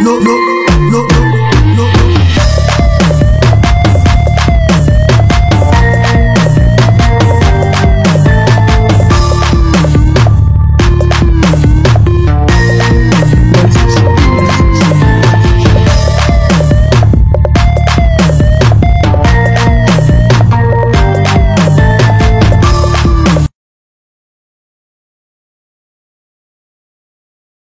no, no, no, no.